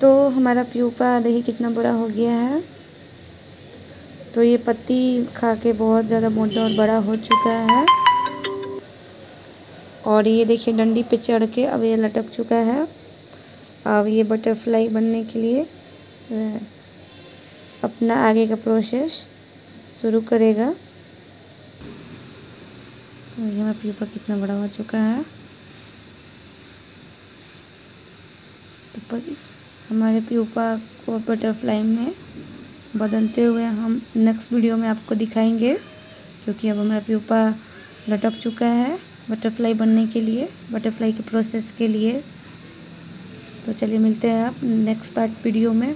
तो हमारा प्यूपा देखिए कितना बड़ा हो गया है। तो ये पत्ती खा के बहुत ज़्यादा मोटा और बड़ा हो चुका है। और ये देखिए डंडी पे चढ़ के अब ये लटक चुका है। अब ये बटरफ्लाई बनने के लिए अपना आगे का प्रोसेस शुरू करेगा। तो ये हमारा प्यूपा कितना बड़ा हो चुका है। तो हमारे प्यूपा को बटरफ्लाई में बदलते हुए हम नेक्स्ट वीडियो में आपको दिखाएँगे, क्योंकि अब हमारा प्यूपा लटक चुका है बटरफ्लाई बनने के लिए बटरफ्लाई के प्रोसेस के लिए। तो चलिए मिलते हैं आप नेक्स्ट पार्ट वीडियो में।